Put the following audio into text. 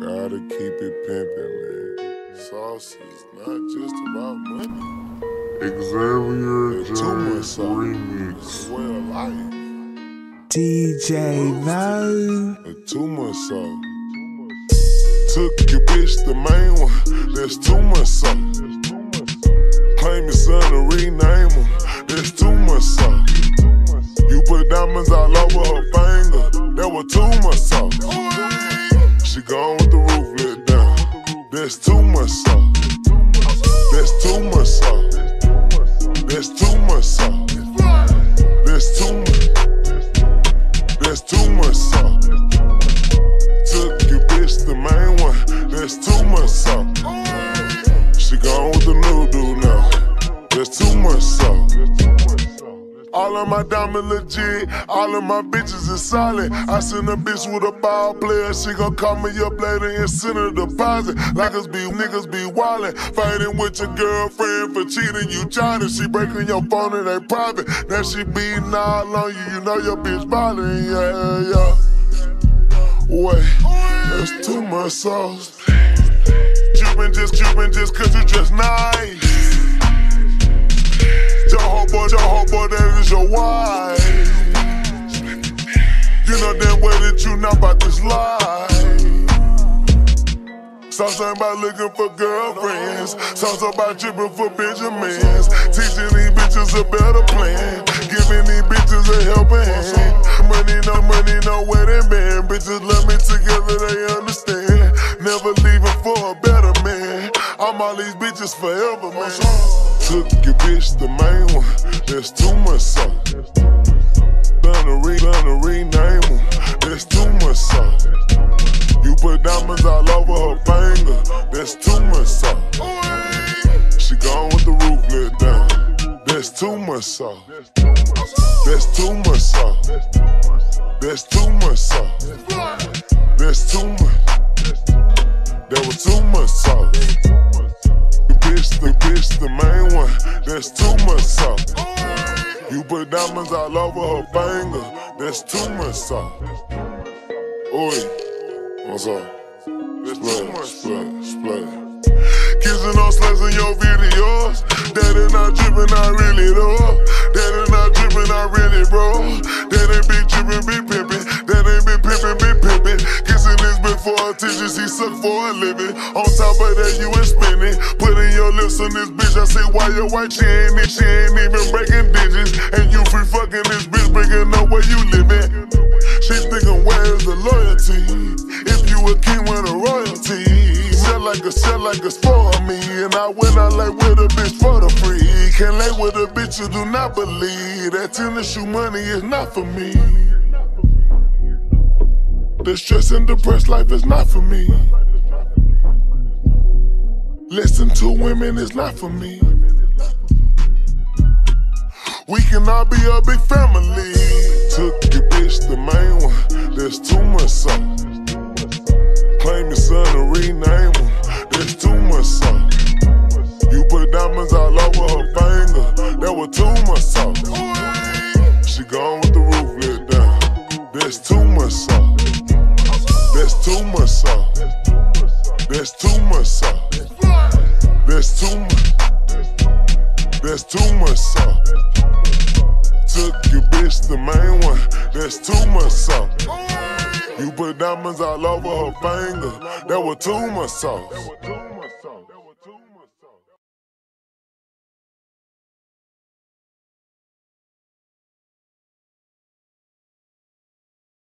Gotta keep it pimpin', man. Sauce is not just about money. Xavier It's too much James remix. Way of life. DJ No. Too much sauce. Took your bitch, the main one. There's too much sauce. Claim your son to rename him. There's too much sauce. You put diamonds all over her finger. That was too much sauce. There's too much sauce. There's too much sauce. There's too much sauce. There's too much. There's too much sauce. Took your bitch, the main one. There's too much sauce. She gone with the new dude now. There's too much sauce. All of my diamonds legit, all of my bitches is solid. I send a bitch with a ball player, she gon' call me up later and send a deposit. Niggas be niggas be wildin', fighting with your girlfriend for cheating. You trying she breaking your phone in they private. Now she beating all on you, you know your bitch ballin', yeah, yeah. Wait, there's too much sauce. Cupid just Cupid just cause you just nice. Your wife. You know damn well that you not about this life. Ain't about looking for girlfriends. Songs about dripping for Benjamins. Teaching these bitches a better plan. Giving these bitches a helping hand. Money, no money, no wedding band. Bitches love me together, they understand. Never leaving for a better man. I'm all these bitches forever, man. Took your bitch, the main one. There's too much sauce. Re, gonna rename them. There's too much sauce. You put diamonds all over her finger. There's too much sauce. She gone with the roof lit down. There's too much sauce. There's too much sauce. There's too much sauce. There's too much. There's too much sauce. You put diamonds all over her finger. There's too much sauce. Oi. What's up? Splat, splat, splat. Kissing on sluts in your videos. That ain't not dripping, I really though. For a living. On top of that, you ain't spinning. Putting your lips on this bitch, I say, why your white she ain't, it. she ain't even breaking digits. And you free fucking this bitch, bringing up where you living. She thinking, where's the loyalty? If you a king with a royalty, sell like a sell like a spoil me. And I went out like with a bitch for the free. Can't lay with a bitch you do not believe that tennis shoe money is not for me. The stress and depressed life is not for me. Listen to women is not for me. We can all be a big family. Took your bitch, the main one. There's too much sauce. Claim your son to rename him. There's too much sauce. You put diamonds all over her finger. That was too much sauce. She gone with the roof lit down. There's too too much. There's too much sauce. Took your bitch, the main one. There's too much sauce. You put diamonds all over her finger. That was too much sauce.